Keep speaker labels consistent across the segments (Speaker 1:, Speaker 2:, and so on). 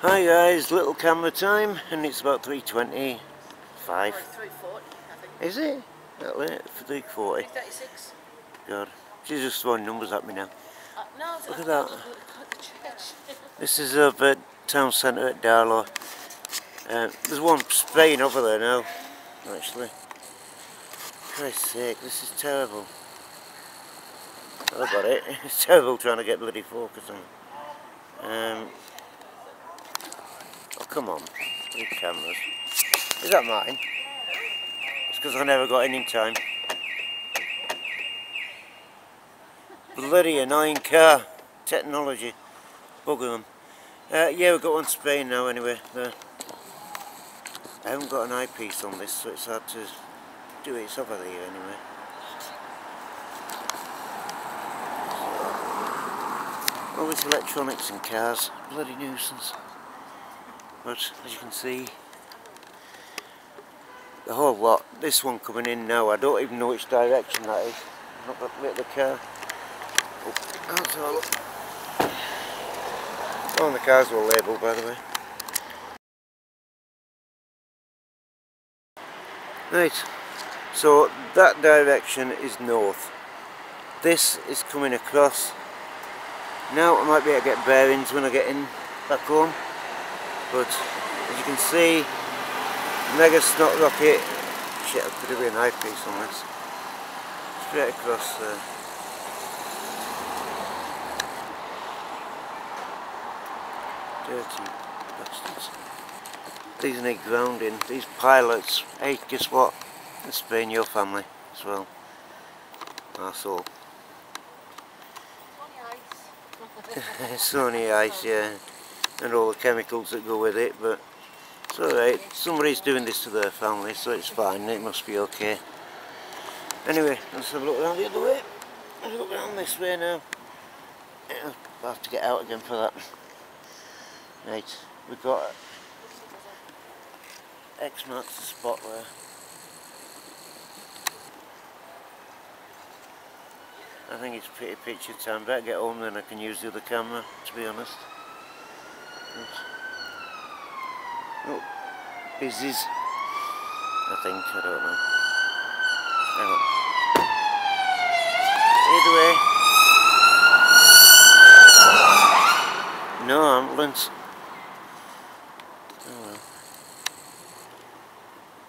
Speaker 1: Hi guys, little camera time and it's about 3.25.
Speaker 2: Like 340, I think.
Speaker 1: Is it? That late for 3.40?
Speaker 2: 336.
Speaker 1: God, she's just throwing numbers at me now.
Speaker 2: Uh, no,
Speaker 1: Look at that.
Speaker 2: thought it was the.
Speaker 1: This is up at town centre at Darlo. Uh, there's one spraying over there now, actually. Christ's sake, this is terrible. I've got it. It's terrible trying to get bloody focus on. Um, oh come on, these cameras. Is that mine? It's because I never got in in time. Bloody annoying car. Technology. Bugger them. Uh, yeah, we've got one Spain now anyway. There. I haven't got an eyepiece on this, so it's hard to do it. It's over there anyway. All this electronics in cars, bloody nuisance. But as you can see, the whole lot, this one coming in now, I don't even know which direction that is. I've not at the car. Oh. Oh, the cars were labelled by the way. Right, so that direction is north. This is coming across. Now I might be able to get bearings when I get in back home. But as you can see, Mega Snot Rocket, shit I could have been an eyepiece on this. Straight across there. Dirty bastards. These need grounding. These pilots, hey, guess what? It's been your family as well. That's all. only ice, yeah. And all the chemicals that go with it, but it's alright. Somebody's doing this to their family, so it's fine. It must be okay. Anyway, let's have a look around the other way. A look around this way now. I'll have to get out again for that. Right, we've got X marks the spot there. I think it's pretty picture time. Better get home then I can use the other camera, to be honest. Oh, busies. I think, I don't know. Hang on. Either way. No ambulance. Oh well.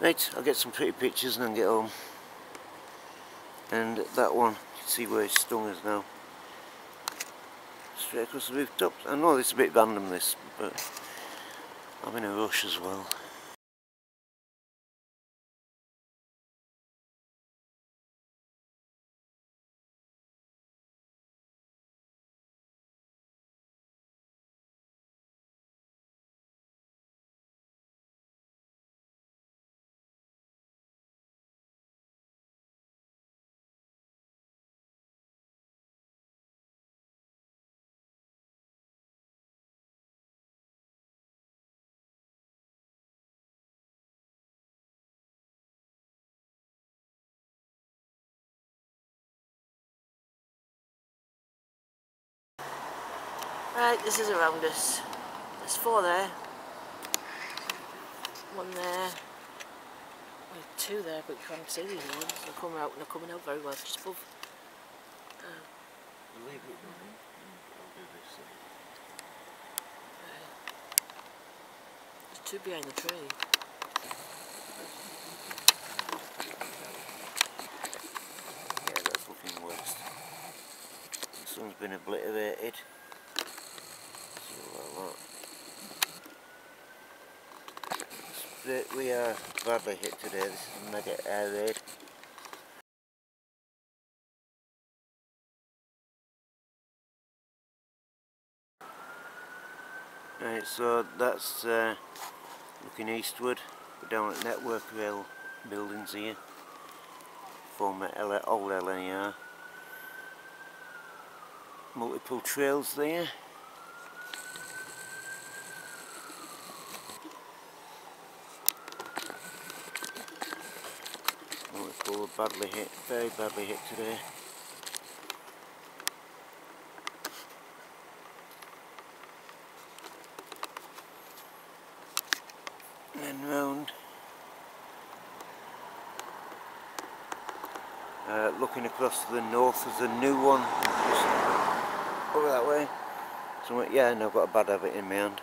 Speaker 1: Right, I'll get some pretty pictures and then get home. And that one, you can see where it's stung us now. Straight the rooftop. I know it's a bit random this, but I'm in a rush as well.
Speaker 2: Right, this is around us. There's four there. One there. Well, two there, but you can't see these ones. They're coming out and they're coming out very well just above. There's two behind the tree.
Speaker 1: Yeah, that's looking worse. This one's been obliterated. So like that. It's- We are badly hit today. This is mega air raid. Right, so that's uh, looking eastward. We're down at Network Rail buildings here. Former L old LNER. Multiple trails there. badly hit, very badly hit today. And then round. Uh, looking across to the north, there's a new one Just over that way. So, yeah, and I've got a bad habit in my hand.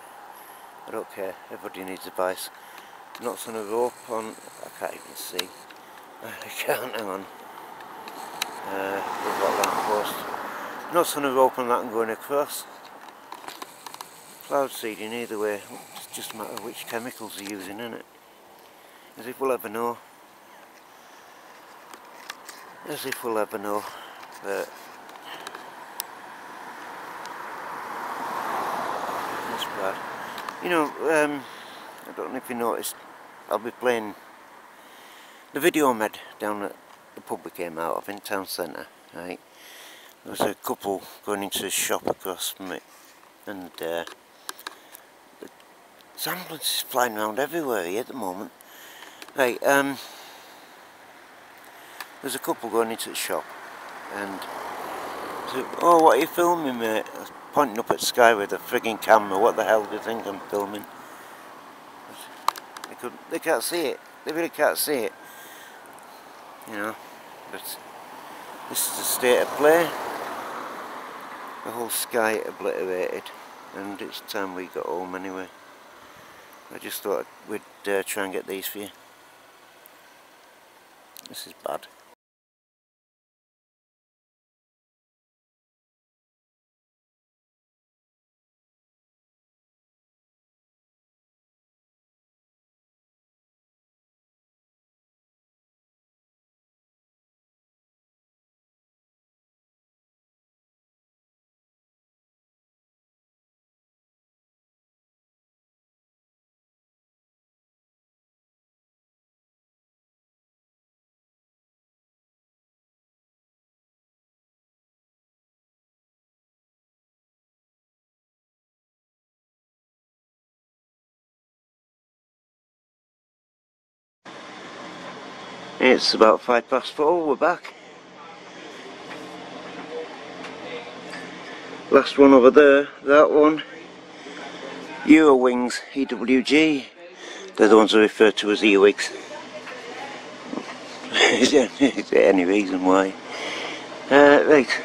Speaker 1: I don't care, everybody needs advice. Knots on a rope on, I can't even see. I can't, hang on. Uh, we've got on a rope on that and going across. Cloud seeding either way, it's just a matter of which chemicals they're using in it. As if we'll ever know. As if we'll ever know. But that's bad. You know, um, I don't know if you noticed, I'll be playing the video I made down at the pub we came out of in town centre, right? There was a couple going into the shop across from it and uh, there's ambulances flying around everywhere here at the moment. Right, um, there's a couple going into the shop and said, oh what are you filming mate? I was pointing up at sky with a frigging camera, what the hell do you think I'm filming? They, couldn't, they can't see it, they really can't see it. You know, but this is the state of play. The whole sky obliterated and it's time we got home anyway. I just thought we'd uh, try and get these for you. This is bad. It's about five past four, we're back. Last one over there, that one. Eurowings EWG. They're the ones I refer to as earwigs. Is there any reason why? Uh, right.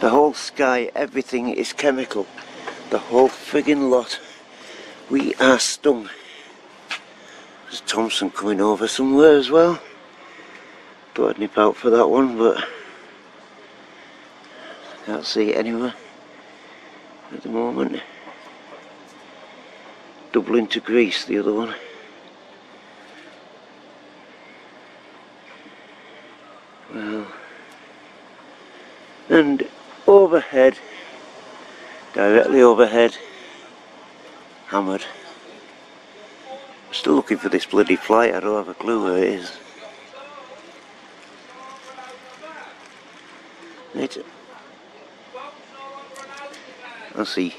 Speaker 1: The whole sky, everything is chemical. The whole friggin' lot. We are stung. There's Thomson coming over somewhere as well. Thought I'd nip out for that one, but can't see it anywhere at the moment. Dublin to Greece, the other one. Well, and overhead, directly overhead, hammered. Still looking for this bloody flight, I don't have a clue where it is. It's, I'll see.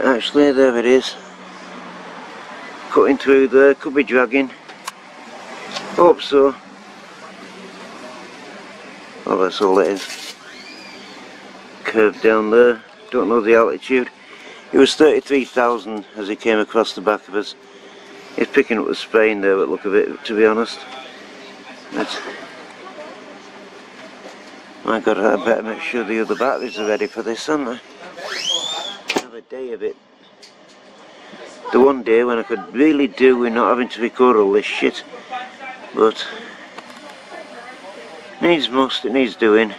Speaker 1: Actually, there it is. Cutting through there, could be dragging. Hope so. Oh, that's all it is. Curved down there. Don't know the altitude. It was 33,000 as he came across the back of us. He's picking up the Spain there, but look of it, to be honest. That's, my god, I better make sure the other batteries are ready for this, aren't they? Day of it. The one day when I could really do with not having to record all this shit. But needs must, it needs doing.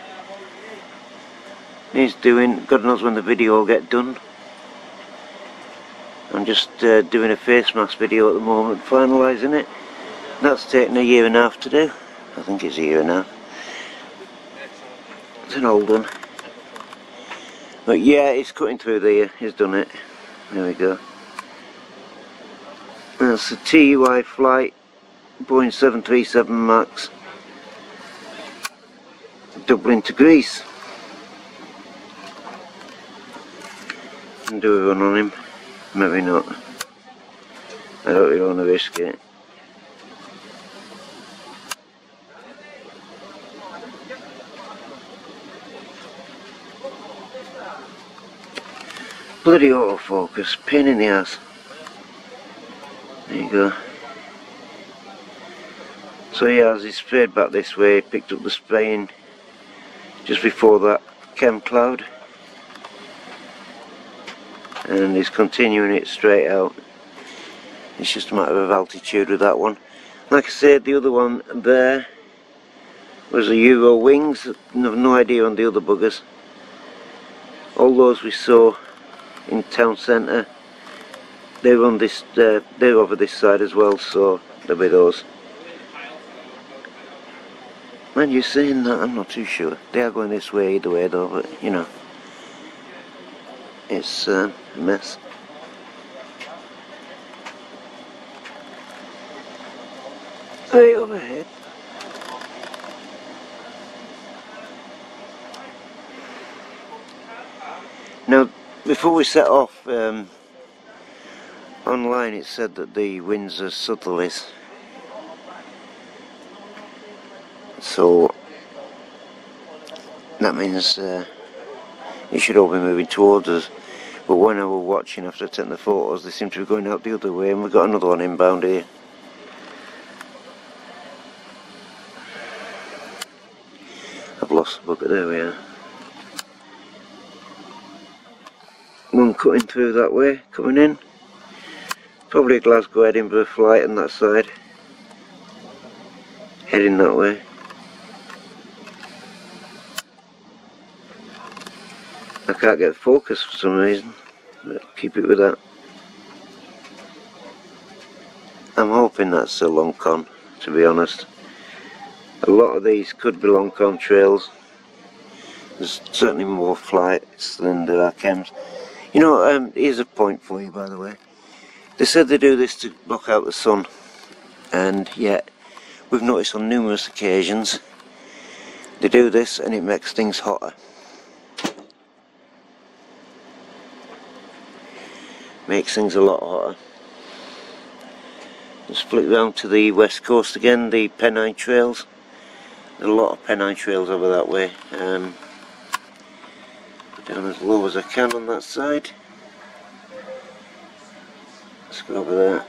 Speaker 1: Needs doing, God knows when the video will get done. I'm just uh, doing a face mask video at the moment, finalising it. That's taken a year and a half to do. I think it's a year and a half. It's an old one. But yeah, it's cutting through there. He's done it. There we go. That's the TUI flight, Boeing 737 MAX, Dublin to Greece. and do a run on him. Maybe not. I don't really want to risk it. Bloody autofocus, pain in the ass. There you go. So yeah, as he sprayed back this way, picked up the spraying just before that chem cloud. And he's continuing it straight out. It's just a matter of altitude with that one. Like I said, the other one there was a Eurowings. I have no idea on the other buggers. All those we saw in town centre, they're on this, uh, they're over this side as well, so there'll be those. Man, you're saying that, I'm not too sure. They are going this way either way though, but you know. It's uh, a mess. Right overhead. Now, before we set off, um, online it said that the winds are southerlies. So, that means uh, it should all be moving towards us. But when I was watching after I taking the photos, they seem to be going out the other way, and we've got another one inbound here. I've lost the bucket, there we are. Cutting through that way, coming in. Probably a Glasgow Edinburgh flight on that side. Heading that way. I can't get focus for some reason. But keep it with that. I'm hoping that's a long con, to be honest. A lot of these could be long con trails. There's certainly more flights than there are chems. You know, um, here's a point for you, by the way. They said they do this to block out the sun, and yet we've noticed on numerous occasions they do this and it makes things hotter. Makes things a lot hotter. Let's flick round to the west coast again, the Pennine Trails. There's a lot of Pennine Trails over that way. Um, down as low as I can on that side. Let's go over there.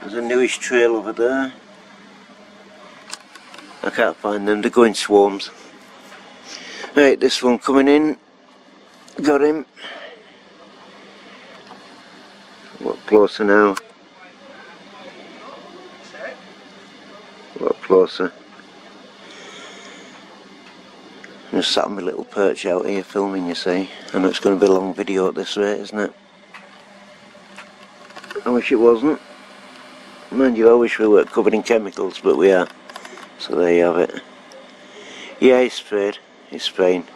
Speaker 1: There's a newish trail over there. I can't find them, they go in swarms. Right, this one coming in. Got him. A lot closer now. A lot closer. I'm just sat on my little perch out here filming you see. Know it's going to be a long video at this rate isn't it? I wish it wasn't. Mind you I wish we weren't covered in chemicals but we are. So there you have it. Yeah he's sprayed. He's spraying.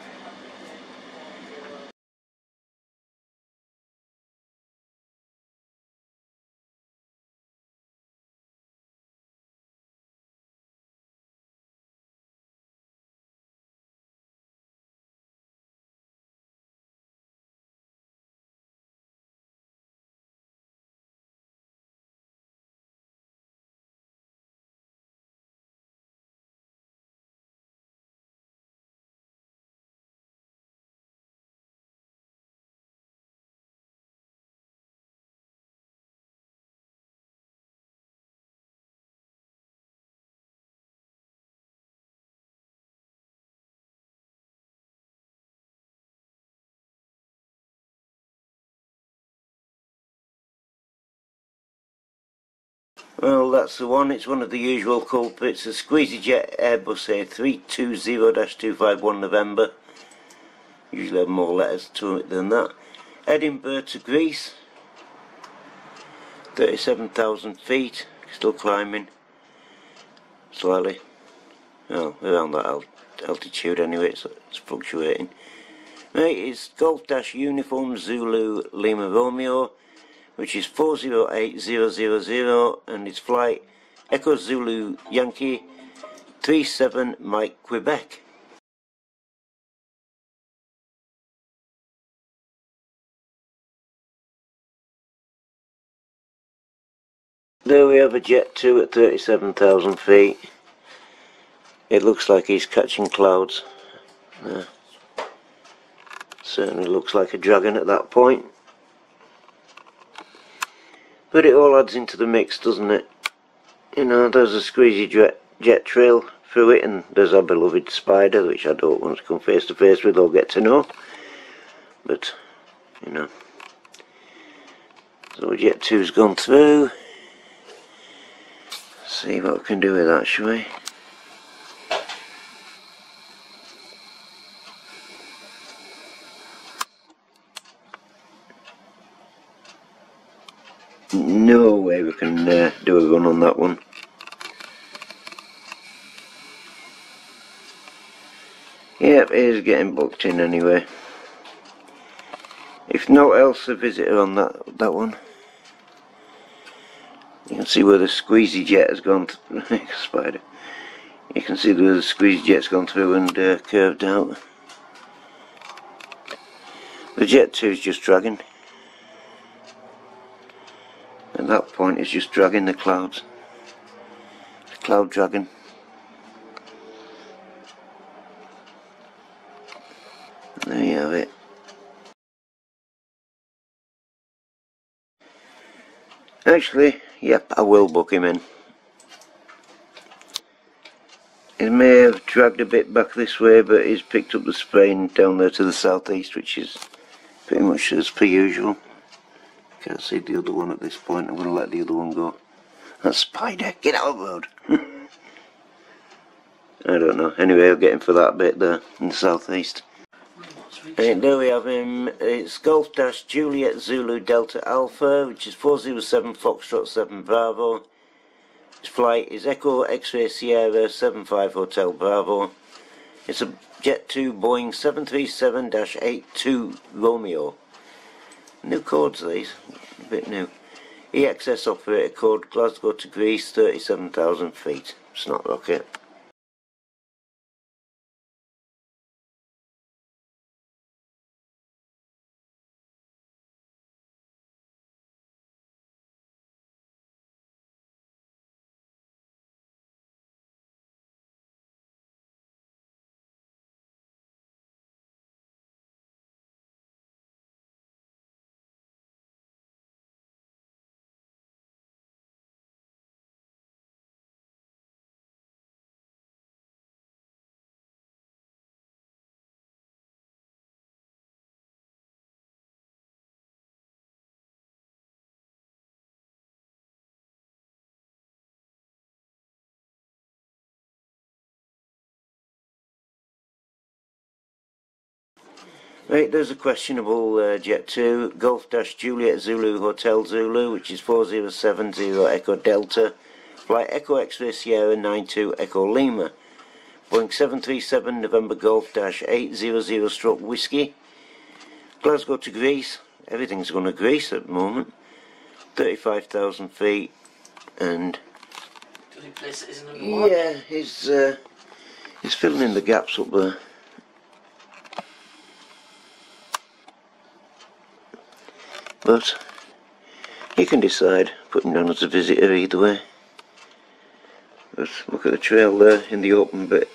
Speaker 1: Well, that's the one. It's one of the usual culprits. A Squeezy Jet Airbus A320-251 November. Usually have more letters to it than that. Edinburgh to Greece. 37,000 feet. Still climbing. Slightly. Well, around that alt altitude anyway. It's, it's fluctuating. Right, it's Golf Dash Uniform Zulu Lima Romeo which is 408000 and it's flight Echo Zulu Yankee 37 Mike Quebec. There we have a Jet 2 at 37,000 feet. It looks like he's catching clouds. Uh, certainly looks like a dragon at that point. But it all adds into the mix, doesn't it? You know, there's a squeezy jet, jet trail through it, and there's our beloved spider, which I don't want to come face to face with or get to know. But, you know. So jet two's gone through. see what we can do with that, shall we? No way we can uh, do a run on that one. Yep, it is getting booked in anyway. If no else, a visitor on that that one. You can see where the squeezy jet has gone. spider. You can see where the squeezy jet's gone through and uh, curved out. The jet 2 is just dragging. At that point it's just dragging the clouds. Cloud dragging. there you have it. Actually, yep, I will book him in. He may have dragged a bit back this way, but he's picked up the sprain down there to the southeast, which is pretty much as per usual. Can't see the other one at this point. I'm going to let the other one go. That spider, get out of the road. I don't know. Anyway, I'll get him for that bit there in the southeast. And there we have him. It's Golf Dash Juliet Zulu Delta Alpha, which is 407 Foxtrot 7 Bravo. His flight is Echo X-Ray Sierra 75 Hotel Bravo. It's a Jet 2 Boeing 737-82 Romeo. New cords these, a bit new. EXS operator code Glasgow to Greece 37,000 feet. It's not rocket. Right, there's a questionable uh, Jet 2, Golf Dash Juliet Zulu Hotel Zulu, which is 4070 Echo Delta, flight Echo X-Ray Sierra 92 Echo Lima, Boeing 737 November Golf Dash 800 stroke Whiskey, Glasgow to Greece, everything's going to Greece at the moment, 35,000 feet, and yeah, he's, uh, he's filling in the gaps up there. But you can decide, put him down as a visitor either way. But look at the trail there in the open bit.